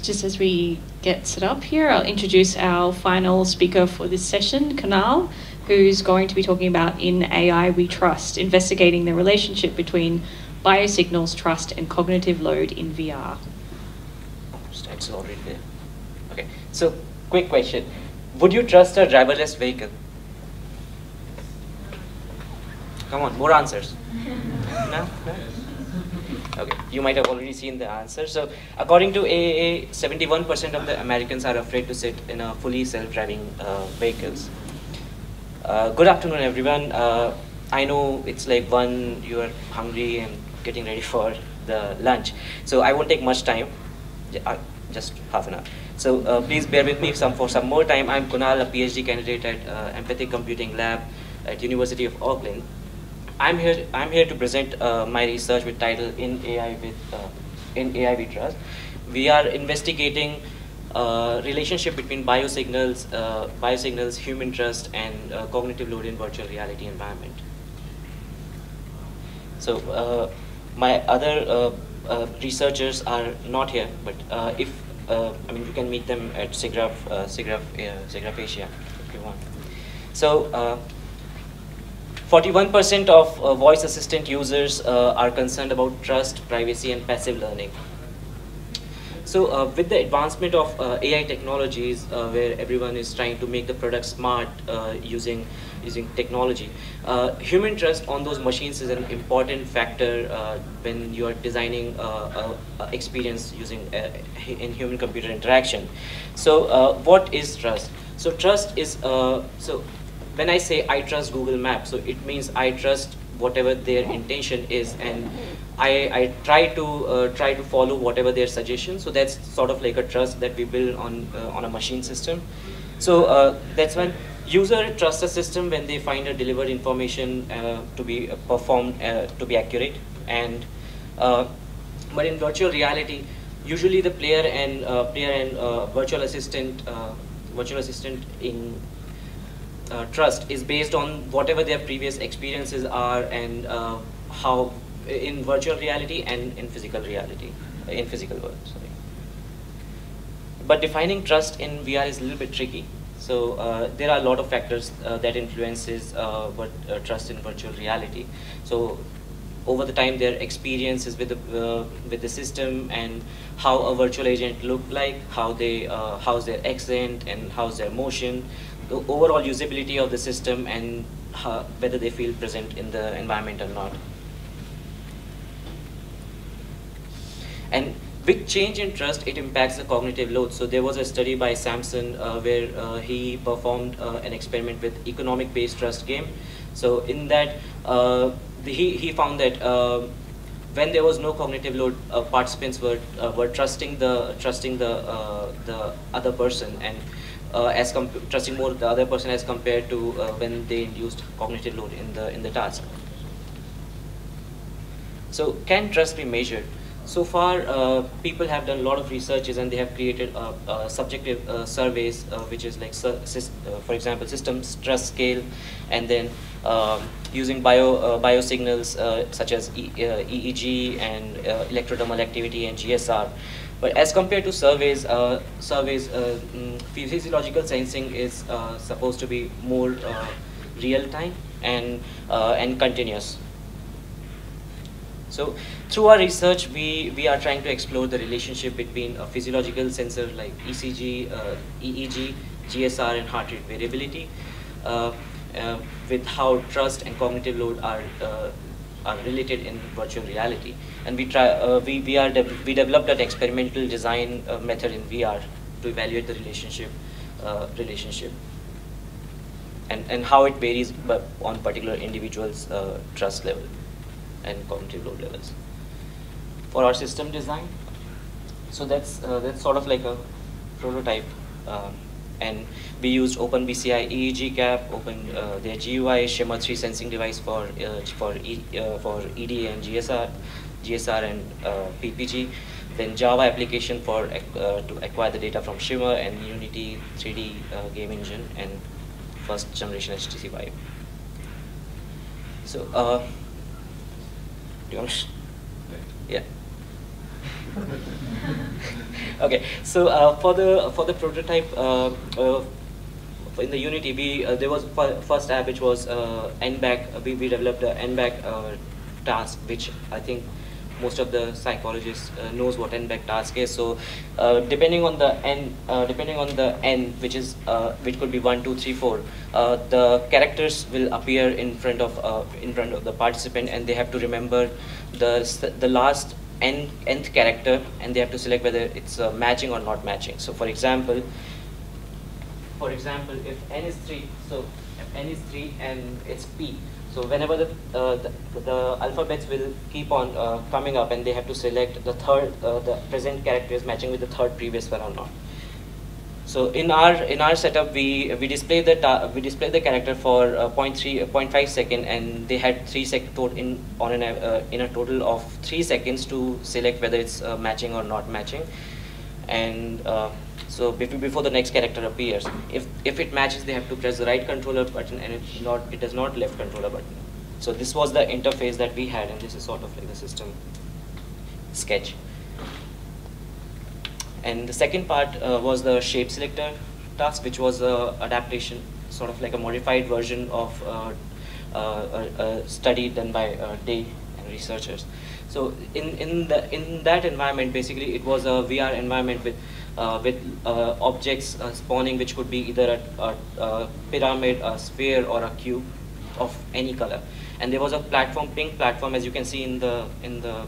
just as we get set up here, I'll introduce our final speaker for this session, Kanal, who's going to be talking about In AI We Trust, investigating the relationship between biosignals, trust, and cognitive load in VR. Stats already there. Okay, so quick question. Would you trust a driverless vehicle? Come on, more answers. no? no? Okay, you might have already seen the answer. So, according to AAA, 71% of the Americans are afraid to sit in a fully self-driving uh, vehicles. Uh, good afternoon, everyone. Uh, I know it's like one, you are hungry and getting ready for the lunch. So I won't take much time, uh, just half an hour. So uh, please bear with me some for some more time. I'm Kunal, a PhD candidate at uh, Empathic Computing Lab at University of Auckland. I'm here. I'm here to present uh, my research with title in AI with uh, in AI we trust. We are investigating uh, relationship between biosignals, uh, biosignals, human trust, and uh, cognitive load in virtual reality environment. So uh, my other researchers are not here, but if I mean you can meet them at SIGGRAPH, SIGGRAPH, SIGGRAPH Asia if you want. So 41% of uh, voice assistant users uh, are concerned about trust, privacy, and passive learning. So uh, with the advancement of uh, AI technologies, uh, where everyone is trying to make the product smart uh, using using technology, human trust on those machines is an important factor when you are designing experience using in human-computer interaction. So what is trust? So trust is so when I say I trust Google Maps, so it means I trust whatever their intention is, and I, I try to uh, try to follow whatever their suggestion. So that's sort of like a trust that we build on uh, on a machine system. So uh, that's when user trusts a system when they find a delivered information uh, to be uh, performed uh, to be accurate, and but in virtual reality, usually the player and player and virtual assistant virtual assistant in uh, trust is based on whatever their previous experiences are and uh, how in virtual reality and in physical reality, in physical world, sorry. But defining trust in VR is a little bit tricky. So uh, there are a lot of factors uh, that influences uh, what, uh, trust in virtual reality. So over the time, their experiences with the with the system and how a virtual agent look like, how they how's their accent and how's their motion, the overall usability of the system and how, whether they feel present in the environment or not. And with change in trust, it impacts the cognitive load. So there was a study by Samson uh, where uh, he performed uh, an experiment with economic-based trust game. So in that, uh, he, he found that uh, when there was no cognitive load, uh, participants were were trusting the trusting the the other person and as trusting more the other person as compared to uh, when they induced cognitive load in the in the task. So can trust be measured? So far, uh, people have done a lot of researches and they have created uh, uh, subjective uh, surveys, which is like, for example, systems trust scale, and then um, using bio biosignals such as e EEG and electrodermal activity and GSR. But as compared to surveys, uh, surveys, uh, mm, physiological sensing is uh, supposed to be more uh, real time and uh, and continuous. So through our research, we, we are trying to explore the relationship between a physiological sensor like ECG, uh, EEG, GSR, and heart rate variability, with how trust and cognitive load are are related in virtual reality. And we try, uh, we, we, are de we developed an experimental design uh, method in VR to evaluate the relationship, uh, relationship, and and how it varies on particular individuals' uh, trust level and cognitive load levels. For our system design, so that's uh, that's sort of like a prototype. Um, and we used OpenBCI EEG cap, Open uh, their GUI Shimmer 3 sensing device for uh, for e, uh, for EDA and GSR, GSR and uh, PPG. Then Java application for uh, to acquire the data from Shimmer and Unity 3D uh, game engine and first generation HTC Vive. So, do you want? Yeah. okay, so uh, for the for the prototype uh, uh, in the Unity, we uh, there was first app which was n-back. We, we developed a n-back task, which I think most of the psychologists uh, knows what n-back task is. So uh, depending on the n, uh, depending on the n, which is which could be one, two, three, four, the characters will appear in front of in front of the participant, and they have to remember the the last n nth character, and they have to select whether it's matching or not matching. So for example, for example, if n is three, so if n is three and it's p, so whenever the, uh, the, the, alphabets will keep on uh, coming up and they have to select the third, uh, the present character is matching with the third previous one or not. So in our in our setup, we we display the we display the character for uh, 0.3 uh, 0.5 second, and they had three sec in on an uh, in a total of three seconds to select whether it's uh, matching or not matching, and uh, so before the next character appears, if, if it matches, they have to press the right controller button and it, not, it does not left controller button. So this was the interface that we had and this is sort of like the system sketch. And the second part uh, was the shape selector task, which was a adaptation, sort of like a modified version of uh, uh, a, study done by uh, Day and researchers. So in, in, the, in that environment, basically it was a VR environment with uh, with uh, objects spawning which could be either a, a, a, pyramid, a sphere or a cube of any color. And there was a platform, pink platform as you can see in the, in the,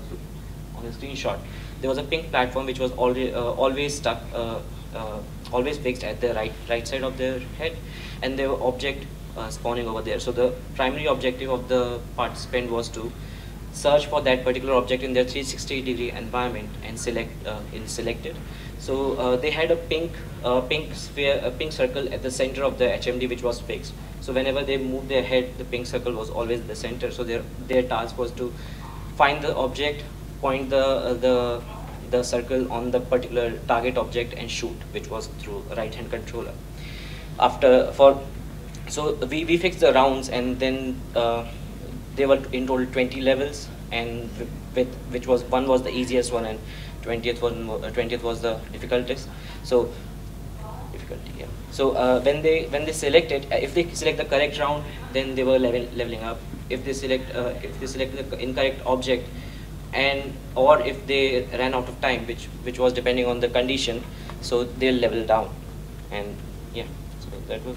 on the screenshot. There was a pink platform which was already, uh, always stuck, uh, uh, always fixed at the right, right side of their head and there were object spawning over there. So the primary objective of the participant was to search for that particular object in their 360 degree environment and select in selected so uh, they had a pink, uh, pink sphere, a pink circle at the center of the HMD, which was fixed. So whenever they moved their head, the pink circle was always the center. So their their task was to find the object, point the uh, the the circle on the particular target object, and shoot, which was through right hand controller. After for so we we fixed the rounds, and then uh, they were in total 20 levels, and with which was one was the easiest one and 20th was, 20th uh, was the difficulties. So difficulty, yeah. So uh, when they when they select it, uh, if they select the correct round, then they were level, leveling up. If they select uh, if they select the incorrect object, and or if they ran out of time, which which was depending on the condition, so they'll level down, and yeah. So that was.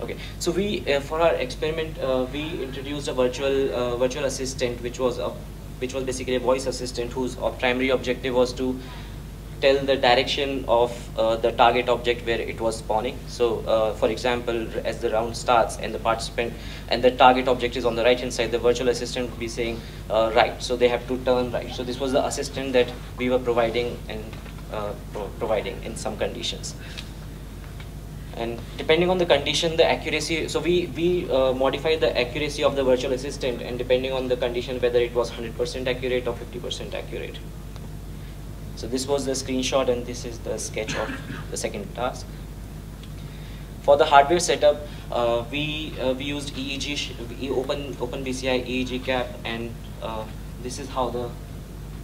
Okay, so we uh, for our experiment uh, we introduced a virtual uh, virtual assistant which was a which was basically a voice assistant whose primary objective was to tell the direction of uh, the target object where it was spawning. So, uh, for example, as the round starts and the participant and the target object is on the right hand side, the virtual assistant would be saying uh, right. So they have to turn right. So this was the assistant that we were providing and uh, pro providing in some conditions and depending on the condition the accuracy so we we uh, modify the accuracy of the virtual assistant and depending on the condition whether it was 100% accurate or 50% accurate so this was the screenshot and this is the sketch of the second task. For the hardware setup uh, we uh, we used EEG open open BCI EEG cap and uh, this is how the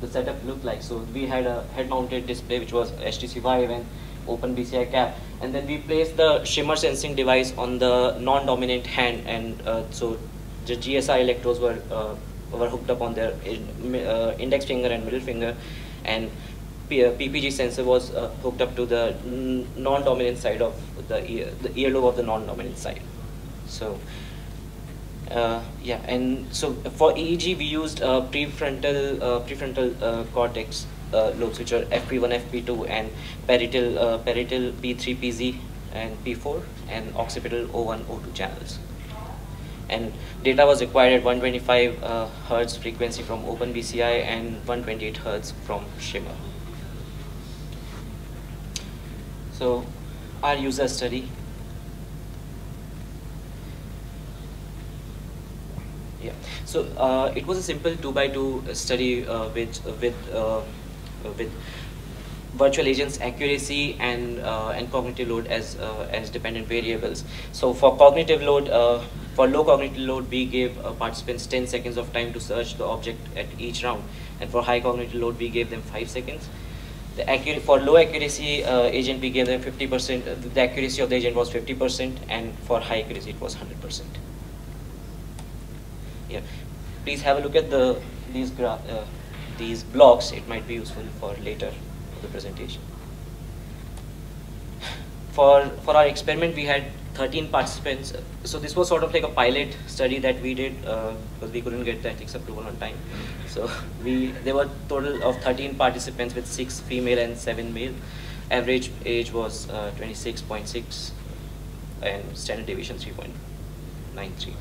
the setup looked like. So we had a head mounted display which was HTC Vive and open BCI cap. And then we placed the shimmer sensing device on the non-dominant hand and uh, so the GSI electrodes were uh, were hooked up on their in, uh, index finger and middle finger. And PPG uh, sensor was uh, hooked up to the non-dominant side of the ear, the earlobe of the non-dominant side so uh, yeah and so for EEG we used prefrontal prefrontal cortex uh, lobes which are FP1, FP2 and parietal, uh, parietal P3, PZ and P4 and occipital O1, O2 channels. And data was required at 125 uh, hertz frequency from OpenBCI and 128 hertz from Shimmer. So our user study yeah so uh, it was a simple 2 by 2 study uh, with with uh, uh, with virtual agents accuracy and uh, and cognitive load as uh, as dependent variables. So for cognitive load, for low cognitive load, we gave uh, participants 10 seconds of time to search the object at each round. And for high cognitive load, we gave them 5 seconds. The for low accuracy uh, agent, we gave them 50%, uh, the accuracy of the agent was 50%, and for high accuracy, it was 100%. Yeah, please have a look at the these uh, these blocks. It might be useful for later for the presentation. For for our experiment, we had 13 participants. So this was sort of like a pilot study that we did uh, because we couldn't get the ethics approval on time. So we there were total of 13 participants with six female and seven male. Average age was uh, 26.6 and standard deviation 3.93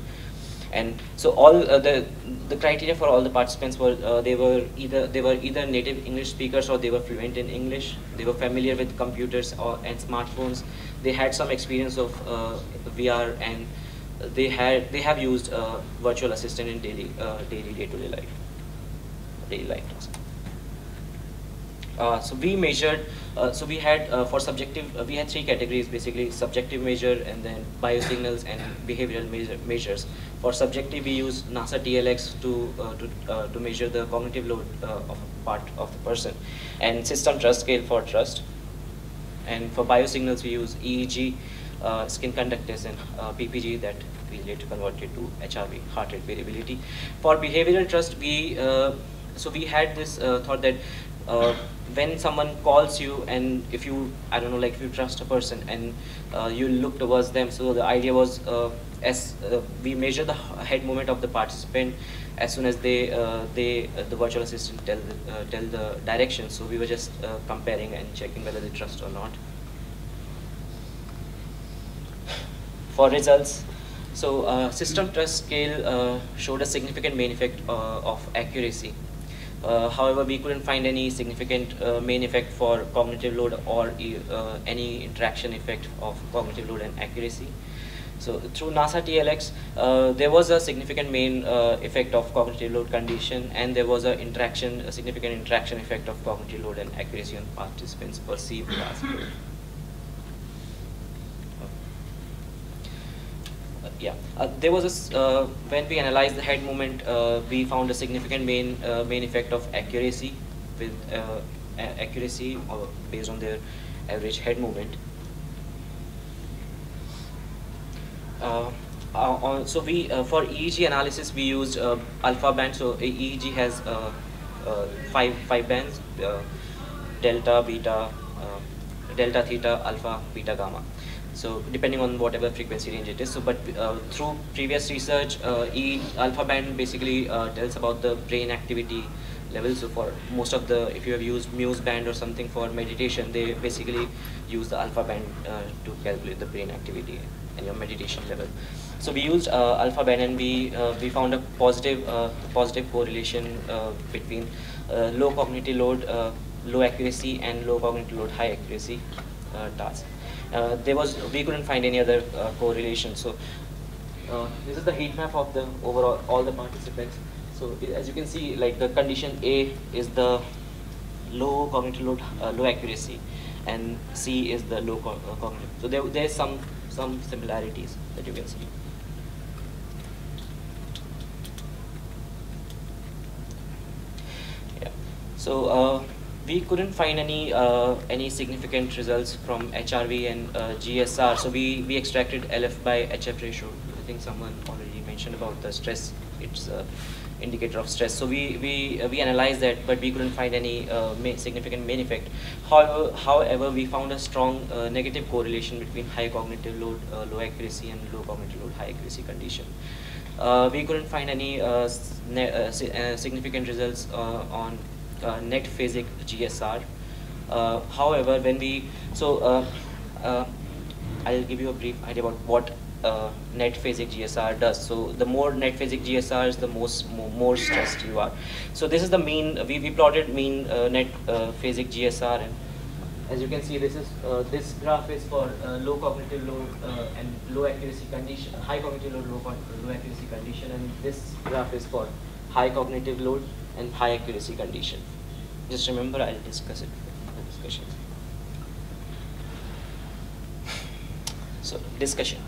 and so all uh, the the criteria for all the participants were uh, they were either they were either native English speakers or they were fluent in English. They were familiar with computers or and smartphones. They had some experience of uh, VR and they had they have used uh, virtual assistant in daily uh, daily day to day life daily life. Uh, so we measured, uh, so we had uh, for subjective, uh, we had three categories basically, subjective measure and then biosignals and behavioral measure, measures. For subjective, we use NASA TLX to, uh, to, uh, to measure the cognitive load of a part of the person. And system trust scale for trust. And for biosignals, we use EEG, skin conductance and PPG that we later converted to HRV, heart rate variability. For behavioral trust, we so we had this thought that uh, when someone calls you and if you i don't know like if you trust a person and uh, you look towards them. So the idea was uh, as uh, we measure the head movement of the participant as soon as they uh, they uh, the virtual assistant tell the, tell the direction. So we were just comparing and checking whether they trust or not. For results so system trust scale showed a significant main effect of accuracy. uh, however, we couldn't find any significant uh, main effect for cognitive load or uh, any interaction effect of cognitive load and accuracy. So through NASA TLX, uh, there was a significant main uh, effect of cognitive load condition and there was a interaction, a significant interaction effect of cognitive load and accuracy on participants perceived task load. Yeah, uh, there was a, uh, when we analyzed the head movement, uh, we found a significant main uh, main effect of accuracy with uh, accuracy based on their average head movement. Uh, on, so we for EEG analysis we used alpha band. So EEG has five five bands: delta, beta, delta, theta, alpha, beta, gamma. So depending on whatever frequency range it is. So but uh, through previous research, uh, E alpha band basically uh, tells about the brain activity level. So for most of the, if you have used Muse band or something for meditation, they basically use the alpha band uh, to calculate the brain activity and your meditation level. So we used uh, alpha band and we uh, we found a positive positive correlation between low cognitive load, low accuracy, and low cognitive load, high accuracy tasks. Uh, there was we couldn't find any other uh, correlation. So uh, this is the heat map of the overall all the participants. So as you can see, like the condition A is the low cognitive load, low accuracy, and C is the low co cognitive. So there there's some some similarities that you can see. So. We couldn't find any uh, any significant results from HRV and uh, GSR. So we, we extracted LF by HF ratio. I think someone already mentioned about the stress. It's an indicator of stress. So we we uh, we analyzed that, but we couldn't find any uh, significant main effect. However, however, we found a strong uh, negative correlation between high cognitive load, uh, low accuracy, and low cognitive load, high accuracy condition. we couldn't find any significant results on uh, net phasic GSR. Uh, however, when we, so uh, I'll give you a brief idea about what uh, net phasic GSR does. So the more net phasic GSR is, the most more, more, stressed you are. So this is the mean, we, we plotted mean uh, net uh, phasic GSR and as you can see this is this graph is for low cognitive load and low accuracy condition, high cognitive load, low, low accuracy condition and this graph is for high cognitive load and high accuracy condition. Just remember, I'll discuss it in the discussion. So, discussion.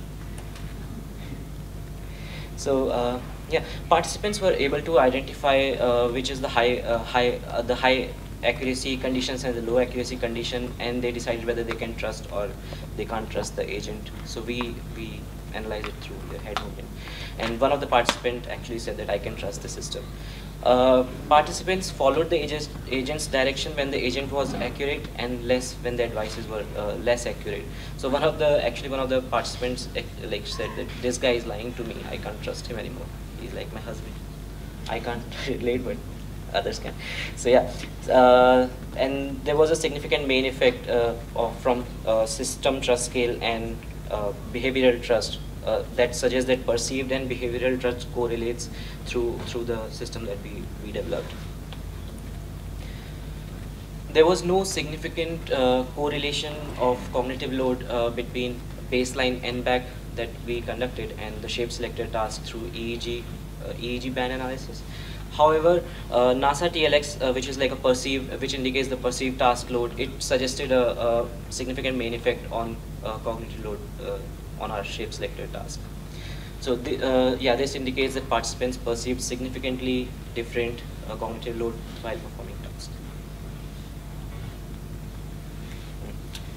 So uh, yeah, participants were able to identify uh, which is the high, uh, high, uh, the high accuracy conditions and the low accuracy condition, and they decided whether they can trust or they can't trust the agent. So we we analyze it through the head movement. And one of the participants actually said that I can trust the system. Uh, participants followed the agent's, agent's, direction when the agent was accurate and less when the advices were uh, less accurate. So one of the actually one of the participants eh, like said that this guy is lying to me. I can't trust him anymore. He's like my husband. I can't relate, but others can. So yeah, uh, and there was a significant main effect uh, of, from uh, system trust scale and behavioral trust uh, that suggests that perceived and behavioral trust correlates through through the system that we, we developed. There was no significant uh, correlation of cognitive load uh, between baseline n-back that we conducted and the shape selector task through EEG, uh, EEG band analysis. However, uh, NASA TLX, uh, which is like a perceived, which indicates the perceived task load, it suggested a, a significant main effect on cognitive load on our shape selector task. So the, uh, yeah, this indicates that participants perceived significantly different uh, cognitive load while performing tasks.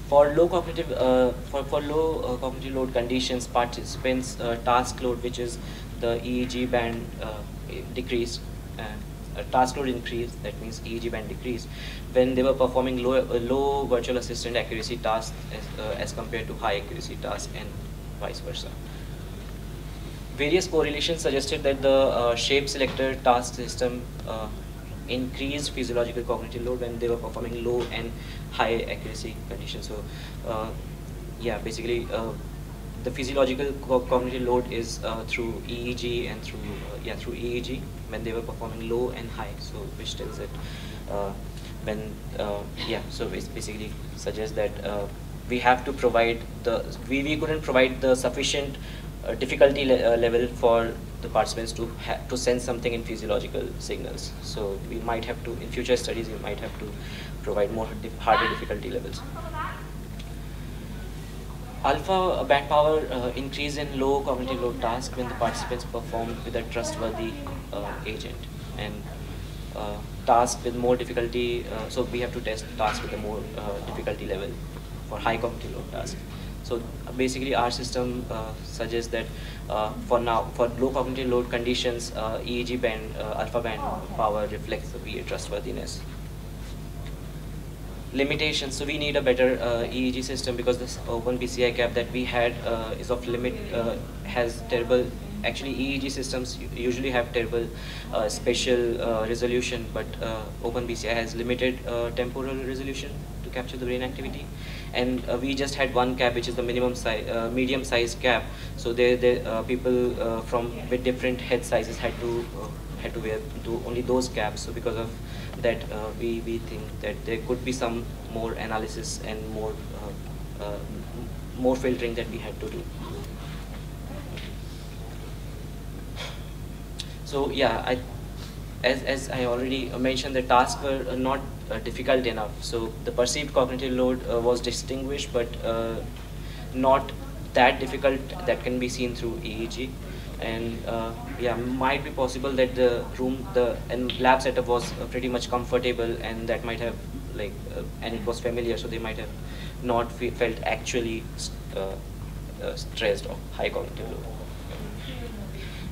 For low cognitive, uh, for, for low uh, cognitive load conditions, participants' uh, task load, which is the EEG band, uh, decreased, task load increased, that means EEG band decreased, when they were performing low, low virtual assistant accuracy tasks as, as compared to high accuracy tasks and vice versa. Various correlations suggested that the uh, shape selector task system uh, increased physiological cognitive load when they were performing low and high accuracy conditions. So, uh, yeah, basically, uh, the physiological co cognitive load is uh, through EEG and through uh, yeah through EEG when they were performing low and high. So, which tells that when yeah, so basically suggests that we have to provide the, we, we couldn't provide the sufficient uh, difficulty le uh, level for the participants to to sense something in physiological signals. So we might have to, in future studies, we might have to provide more dif harder difficulty levels. Alpha band power uh, increase in low cognitive load task when the participants perform with a trustworthy uh, agent and uh, task with more difficulty, uh, so we have to test tasks with a more difficulty level for high cognitive load tasks. So basically our system uh, suggests that uh, for now, for low cognitive load conditions, uh, EEG band, uh, alpha band power reflects the VA trustworthiness. Limitations, so we need a better uh, EEG system because this open BCI cap that we had uh, is of limit, has terrible actually EEG systems usually have terrible uh, spatial uh, resolution, but uh, OpenBCI has limited temporal resolution to capture the brain activity and uh, we just had one cap which is the minimum size uh, medium size cap. So there the uh, people from with different head sizes had to had to wear do only those caps. So because of that we we think that there could be some more analysis and more more filtering that we had to do. So yeah i as, as I already mentioned, the tasks were not difficult enough. So the perceived cognitive load uh, was distinguished, but uh, not that difficult that can be seen through EEG. And uh, yeah, might be possible that the room, the and lab setup was uh, pretty much comfortable, and that might have like, uh, and it was familiar, so they might have not felt actually stressed or high cognitive load.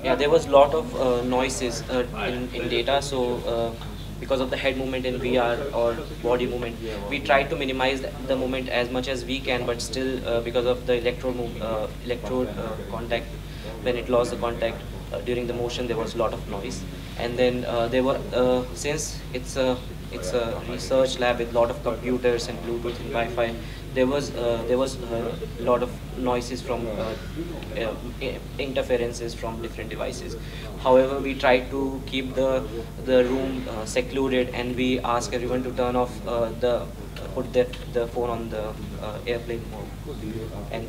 Yeah, there was a lot of uh, noises uh, in, in data. So uh, because of the head movement in VR or body movement, we try to minimize the movement as much as we can. But still, uh, because of the electrode uh, electrode uh, contact, when it lost the contact during the motion, there was a lot of noise. And then there were since it's a it's a research lab with a lot of computers and Bluetooth and Wi-Fi there was uh, there was a lot of noises from uh, uh, interferences from different devices. However, we tried to keep the the room uh, secluded, and we asked everyone to turn off uh, the put the the phone on the uh, airplane mode. And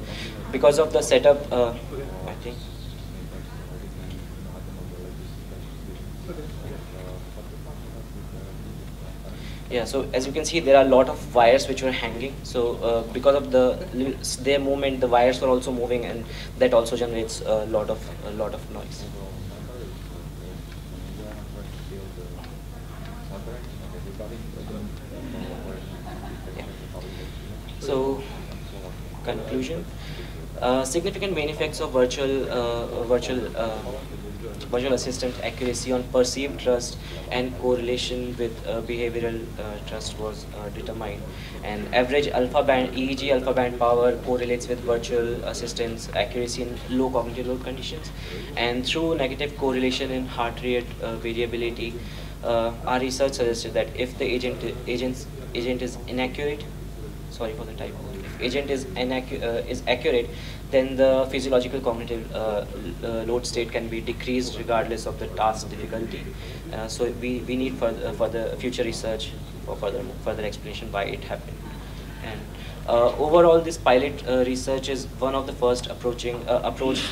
because of the setup, I think. Yeah, so as you can see, there are a lot of wires which were hanging. So uh, because of the their movement, the wires were also moving, and that also generates a lot of a lot of noise. So conclusion. Uh, significant main effects of virtual uh, virtual virtual assistant accuracy on perceived trust and correlation with uh, behavioral uh, trust was uh, determined. And average alpha band, EEG alpha band power correlates with virtual assistance accuracy in low cognitive load conditions. And through negative correlation in heart rate variability, our research suggested that if the agent, agent's, agent is inaccurate, sorry for the typo, if agent is, inaccurate, is accurate, then the physiological cognitive uh, uh, load state can be decreased regardless of the task difficulty. Uh, so we, we need for, uh, for the future research for further, further explanation why it happened. And uh, overall, this pilot uh, research is one of the first approaching approach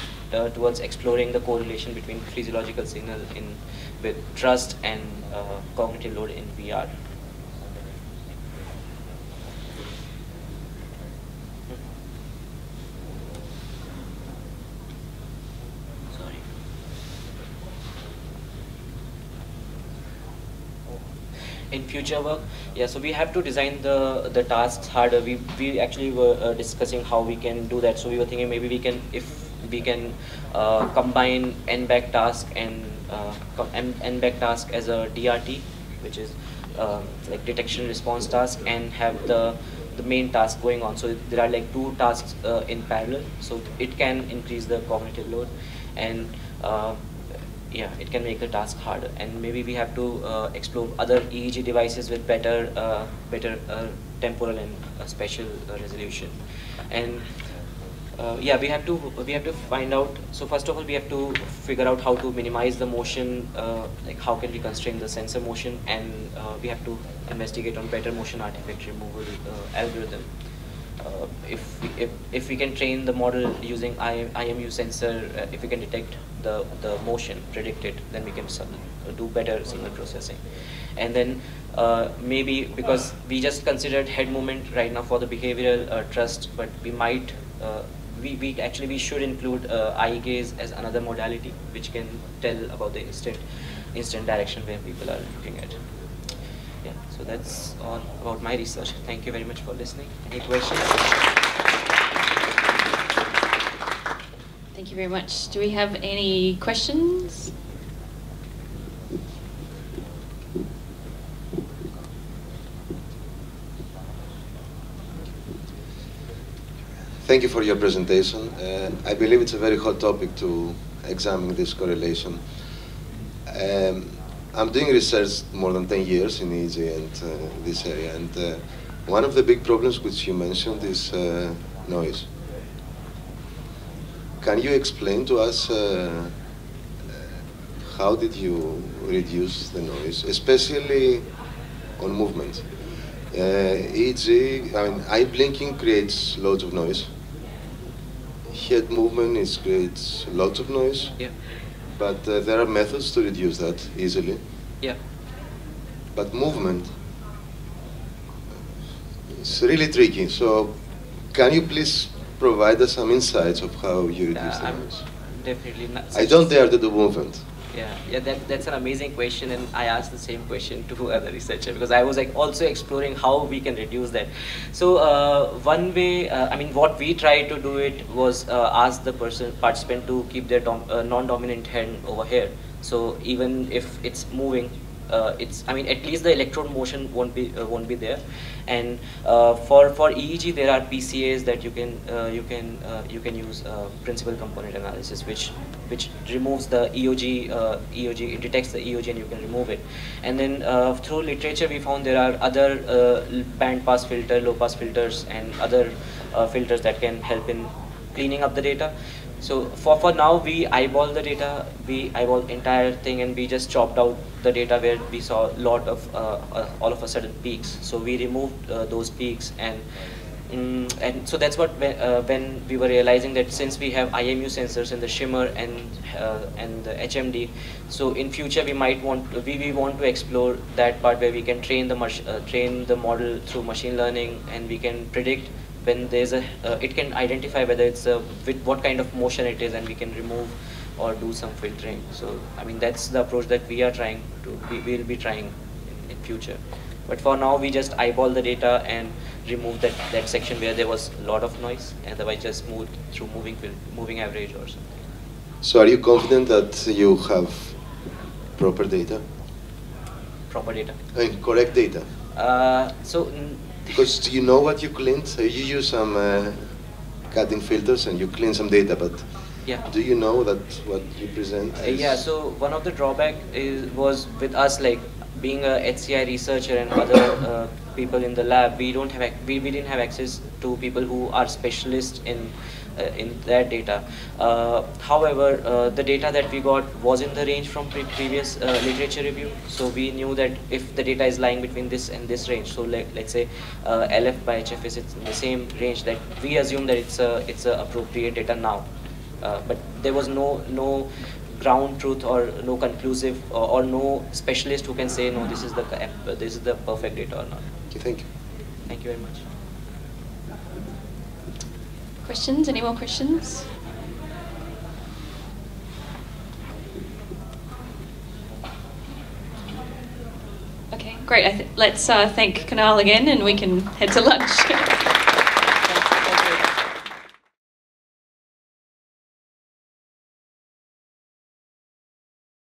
towards exploring the correlation between physiological signal in with trust and cognitive load in VR. in future work. Yeah so we have to design the the tasks harder. We we actually were uh, discussing how we can do that. So we were thinking maybe we can if we can uh, combine n-back task and uh, n-back task as a DRT which is um, like detection response task and have the the main task going on. So there are like two tasks uh, in parallel. So it can increase the cognitive load. And uh, yeah, it can make the task harder. And maybe we have to uh, explore other EEG devices with better, uh, better uh, temporal and uh, spatial uh, resolution. And uh, yeah, we have to we have to find out. So first of all, we have to figure out how to minimize the motion. like how can we constrain the sensor motion, and we have to investigate on better motion artifact removal algorithm. Uh, if, if, if we can train the model using IMU sensor, uh, if we can detect the, the motion predicted, then we can do better signal processing. And then uh, maybe because we just considered head movement right now for the behavioral uh, trust, but we might, uh, we, we actually we should include uh, eye gaze as another modality which can tell about the instant, instant direction where people are looking at. Yeah, so that's all about my research. Thank you very much for listening. Any questions? Thank you very much. Do we have any questions? Thank you for your presentation. Uh, I believe it's a very hot topic to examine this correlation. Um, I'm doing research more than 10 years in EEG and uh, this area, and uh, one of the big problems which you mentioned is uh, noise. Can you explain to us uh, how did you reduce the noise, especially on movement? Uh, EEG, I mean, eye blinking creates loads of noise. Head movement is creates lots of noise. Yeah. But uh, there are methods to reduce that easily. Yeah. But movement is really tricky. So can you please provide us some insights of how you reduce uh, noise. Definitely not. I don't dare to do movement. Yeah, yeah, that, that's an amazing question, and I asked the same question to other researchers because I was like also exploring how we can reduce that. So uh, one way, uh, I mean, what we tried to do it was uh, ask the person participant to keep their uh, non-dominant hand over here. So even if it's moving, uh, it's I mean at least the electrode motion won't be uh, won't be there and uh, for for EEG there are PCAs that you can uh, you can uh, you can use principal component analysis which which removes the EOG EOG it detects the EOG and you can remove it and then through literature we found there are other band pass filter low pass filters and other filters that can help in cleaning up the data so for, for now, we eyeball the data, we eyeball entire thing, and we just chopped out the data where we saw a lot of uh, uh, all of a sudden peaks. So we removed uh, those peaks, and Mm, and so that's what when, uh, when we were realizing that since we have IMU sensors in the shimmer and uh, and the HMD, so in future we might want we, we want to explore that part where we can train the uh, train the model through machine learning and we can predict when there's a uh, it can identify whether it's a with what kind of motion it is and we can remove or do some filtering. So I mean that's the approach that we are trying to we will be trying in, in future. But for now we just eyeball the data and remove that, that section where there was a lot of noise, and otherwise just move through moving moving average or something. So are you confident that you have proper data? Proper data? I mean, correct data. Uh, so. because you know what you cleaned? So you use some uh, cutting filters and you clean some data, but yeah. do you know that what you present? Uh, yeah. So one of the drawback is was with us like being a HCI researcher and other uh, people in the lab, we don't have we, we didn't have access to people who are specialists in uh, in that data. Uh, however, uh, the data that we got was in the range from pre previous uh, literature review. So we knew that if the data is lying between this and this range, so let, let's say uh, LF by HF is in the same range, that we assume that it's a it's a appropriate data now. But there was no no ground truth or no conclusive or, or, no specialist who can say no this is the this is the perfect data or not. Okay, thank you. Thank you very much. Questions? Any more questions? Okay, great. let's uh, thank Kunal again and we can head to lunch.